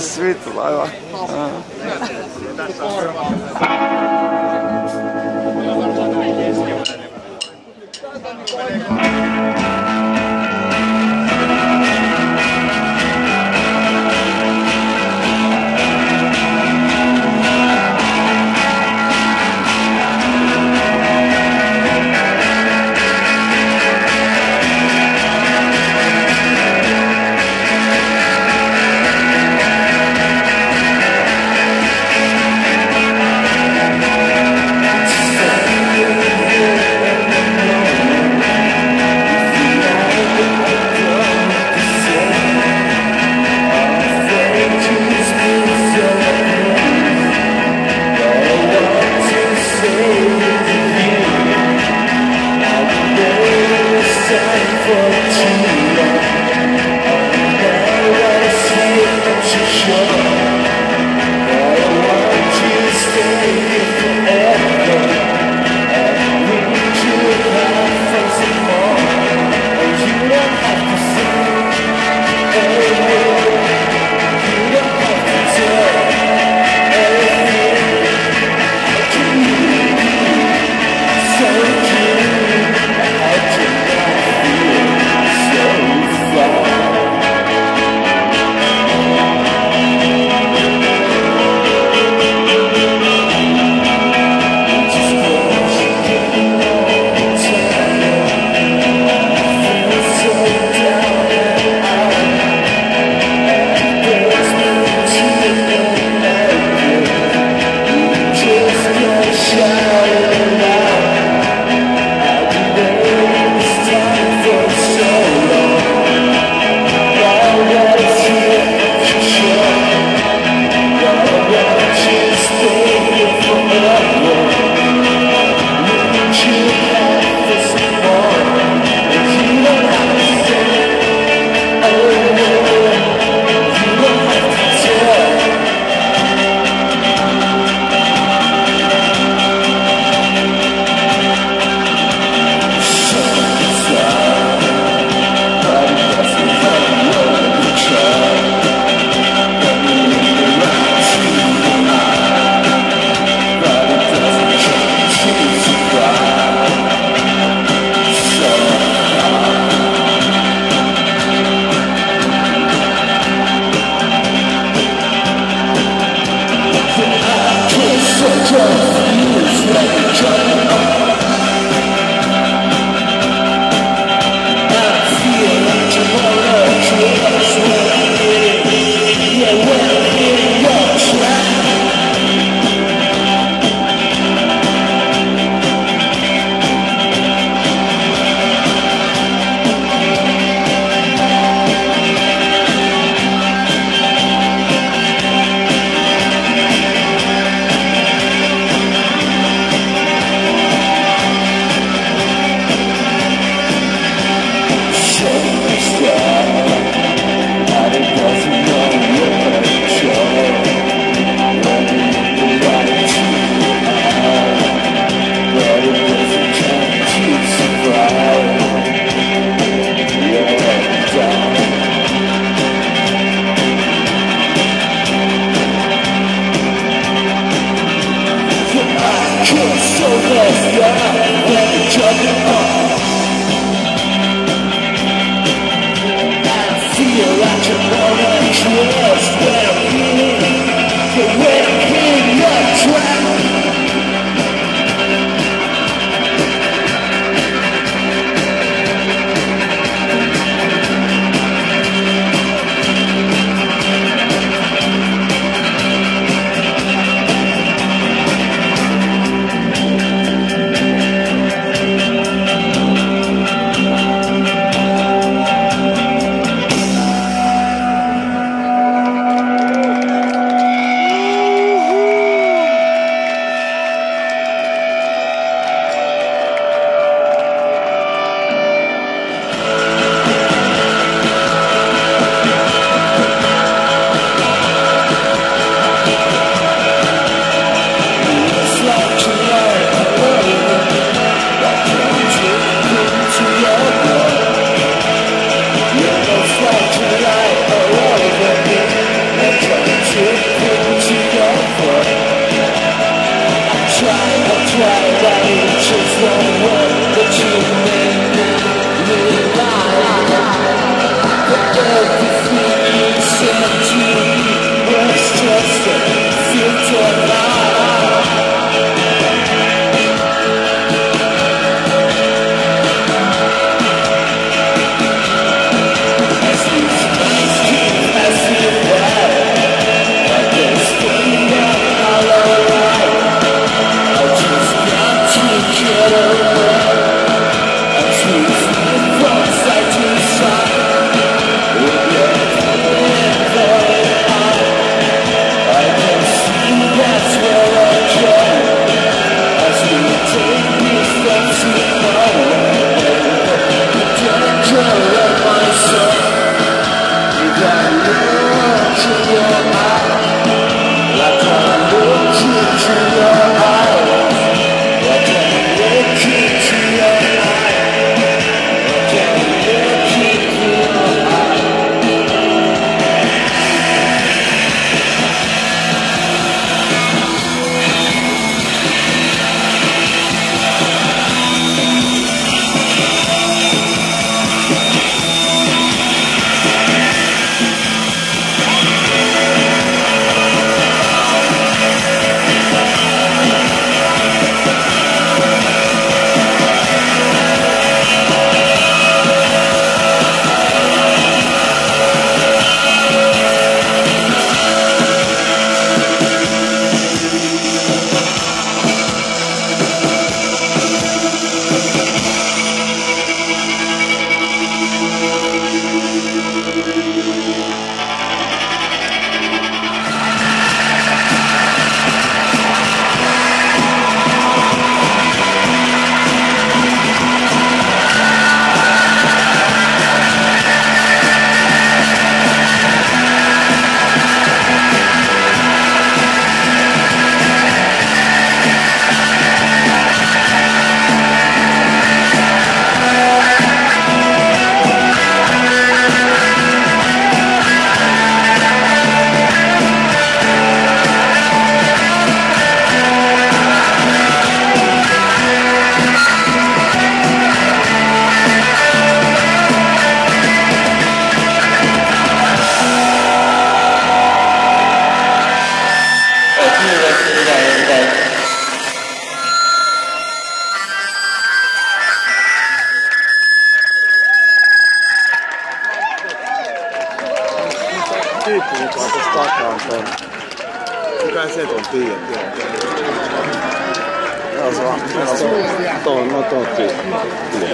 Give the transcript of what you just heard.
svitla, aivan. tyyppinen Just so lost, yeah, when you're ね